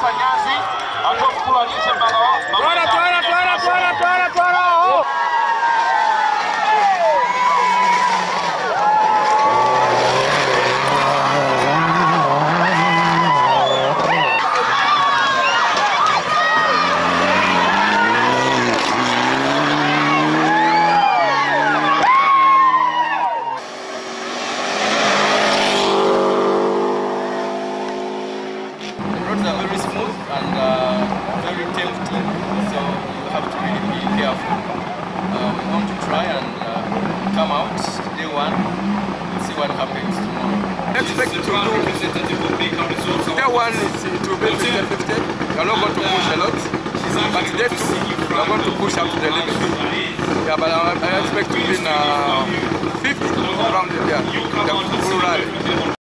soñar. and uh, very tempting, so you have to really be careful. Uh, we want to try and uh, come out day one and see what happens tomorrow. Expect to do day one is it will be 50-50. You're not going to push a lot, but day two you're going to push up to the limit. Yeah, but I, I expect to win uh, 50 around the, yeah, the full ride.